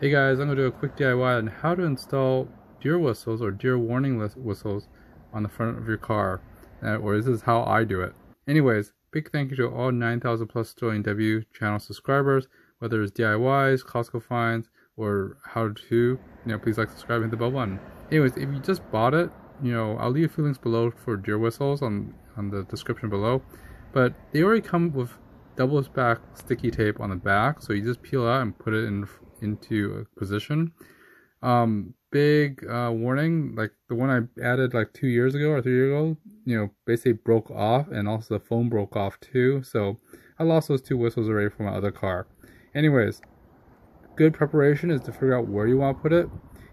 Hey guys, I'm going to do a quick DIY on how to install deer whistles or deer warning whistles on the front of your car. Uh, or this is how I do it. Anyways, big thank you to all 9,000 plus Sterling W channel subscribers, whether it's DIYs, Costco finds, or how to, you know, please like, subscribe, and hit the bell button. Anyways, if you just bought it, you know, I'll leave a few links below for deer whistles on, on the description below. But they already come with double back sticky tape on the back, so you just peel out and put it in into a position. Um, big uh, warning, like the one I added like two years ago or three years ago, you know, basically broke off and also the foam broke off too. So I lost those two whistles already from my other car. Anyways, good preparation is to figure out where you want to put it.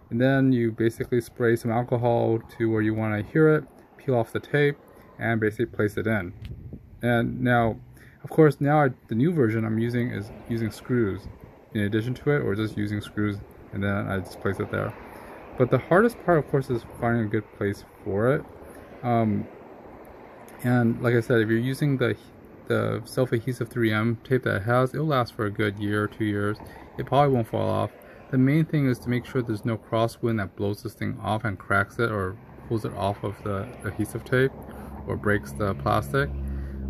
And then you basically spray some alcohol to where you want to hear it, peel off the tape, and basically place it in. And now, of course, now I, the new version I'm using is using screws in addition to it or just using screws and then I just place it there. But the hardest part of course is finding a good place for it. Um, and like I said, if you're using the the self-adhesive 3M tape that it has, it'll last for a good year or two years. It probably won't fall off. The main thing is to make sure there's no crosswind that blows this thing off and cracks it or pulls it off of the adhesive tape or breaks the plastic.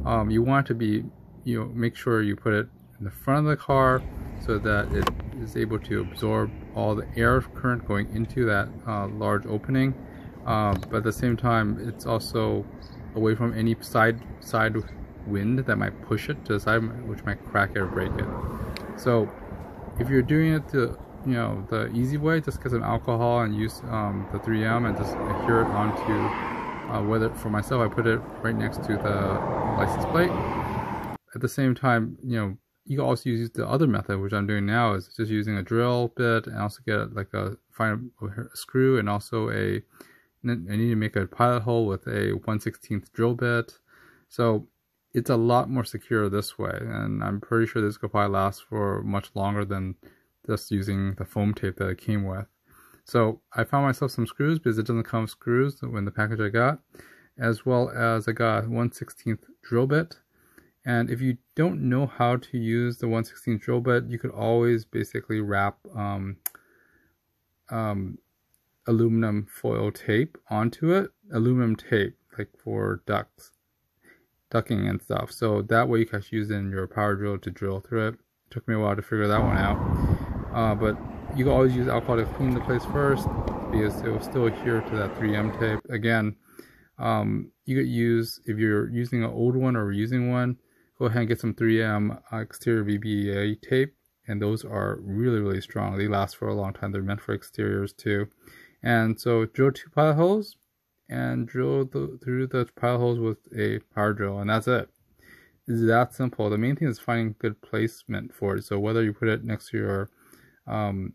Um, you want it to be, you make sure you put it in the front of the car so that it is able to absorb all the air current going into that uh, large opening. Uh, but at the same time, it's also away from any side side wind that might push it to the side, which might crack it or break it. So if you're doing it the you know the easy way, just get some alcohol and use um, the 3M and just adhere it onto. Uh, whether for myself, I put it right next to the license plate. At the same time, you know, you can also use the other method, which I'm doing now, is just using a drill bit and also get like a find a screw and also a. I need to make a pilot hole with a 1/16th drill bit, so it's a lot more secure this way, and I'm pretty sure this could probably last for much longer than just using the foam tape that it came with. So I found myself some screws because it doesn't come with screws when the package I got, as well as I got 1/16th drill bit and if you don't know how to use the 116 drill bit, you could always basically wrap um, um, aluminum foil tape onto it. Aluminum tape, like for ducks, ducking and stuff. So that way you can use in your power drill to drill through it. it took me a while to figure that one out. Uh, but you can always use alcohol to clean the place first because it will still adhere to that 3M tape. Again, um, you could use, if you're using an old one or using one, go ahead and get some 3M exterior VHB tape and those are really really strong. They last for a long time. They're meant for exteriors too. And so drill two pilot holes and drill the, through the pilot holes with a power drill and that's it. It's that simple. The main thing is finding good placement for it. So whether you put it next to your um,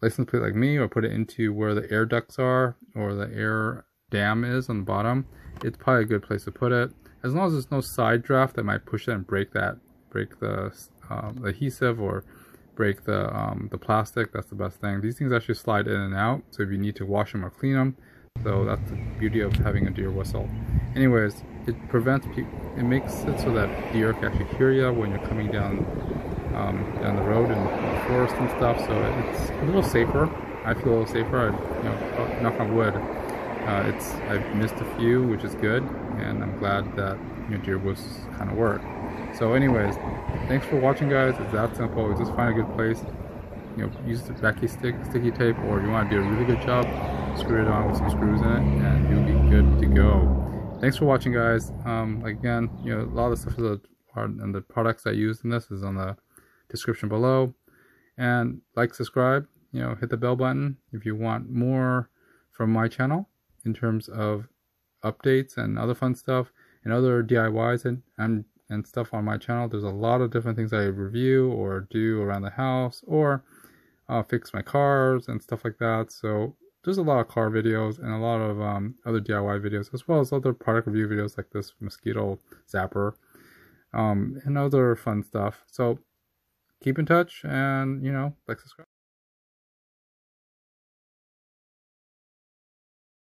license plate like me or put it into where the air ducts are or the air dam is on the bottom it's probably a good place to put it as long as there's no side draft that might push it and break that, break the um, adhesive or break the um, the plastic. That's the best thing. These things actually slide in and out, so if you need to wash them or clean them, so that's the beauty of having a deer whistle. Anyways, it prevents. It makes it so that deer can actually hear you when you're coming down um, down the road and the forest and stuff. So it's a little safer. I feel a little safer. I, you know, knock on wood. Uh, it's I've missed a few, which is good, and I'm glad that your deer was kind of work. So, anyways, thanks for watching, guys. It's that simple. just find a good place. You know, use the Becky stick, sticky tape, or if you want to do a really good job, screw it on with some screws in it, and you'll be good to go. Thanks for watching, guys. Um, again, you know, a lot of the stuff is and the products I used in this is on the description below. And like, subscribe, you know, hit the bell button if you want more from my channel in terms of updates and other fun stuff and other DIYs and, and, and stuff on my channel. There's a lot of different things I review or do around the house or uh, fix my cars and stuff like that. So there's a lot of car videos and a lot of um, other DIY videos as well as other product review videos like this mosquito zapper um, and other fun stuff. So keep in touch and, you know, like, subscribe.